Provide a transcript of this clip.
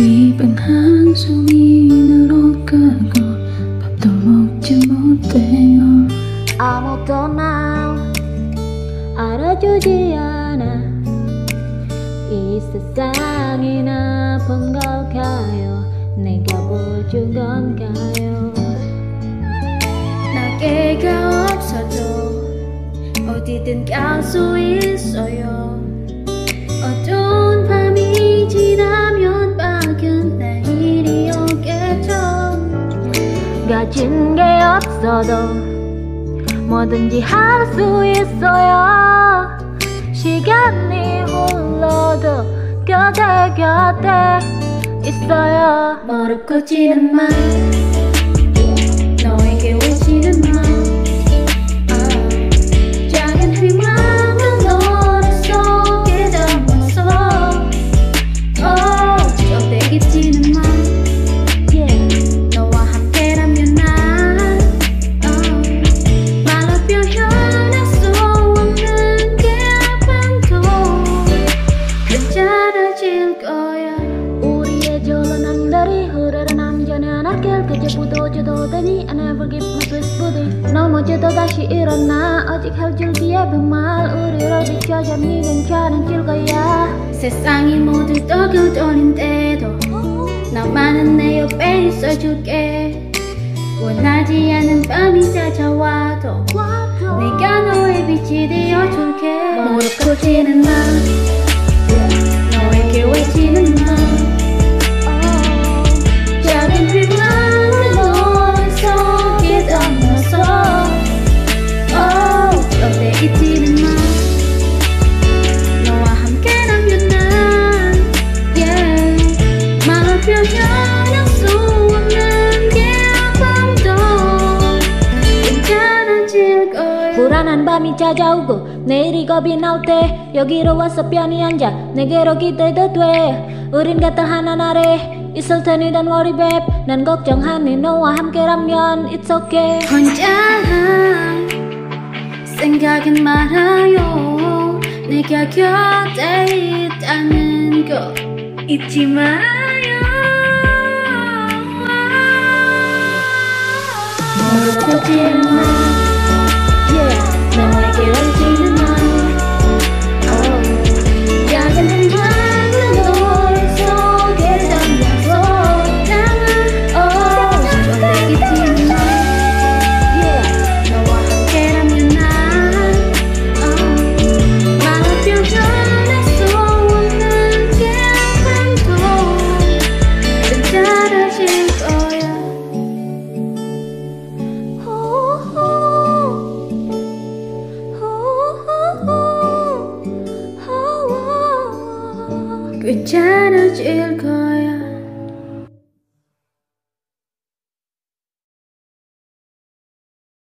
깊은 한숨이 늘어가고 밥도 먹지 못해요. 아무도 날 알아주지 않아 이 세상이 나쁜 걸까요. 내가 보여준 건가요. 날개가 없어도 어디든 갈 수 있어요. 어두운 밤이 지나면 밝은 내일이 오겠죠. 가진 게 없어도 뭐든지 할 수 있어요 시간이 흘러도 곁에 곁에 있어요. 멀었고 지는 말 되니 I never give my twist booty 넘어져도 다시 일어나. 아직 헬줄기에 빈말 우리를 비춰줘. 니 괜찮아질 거야. 세상이 모두 떠그돌인데도 너만은 내 옆에 있어줄게. 원하지 않는 밤이 찾아와도 거야 불안한 밤이 찾아오고 내일이 겁이 나올 때 여기로 와서 편히 앉아 내게로 기대도 돼. 우린 같은 하늘 아래 있을 테니 don't worry babe 난 걱정하니 너와 함께라면 it's okay. 혼자 생각은 말아요. 내가 곁에 있다는 거 잊지 말아요. 무릎 꿇지는 괜찮아질 거야.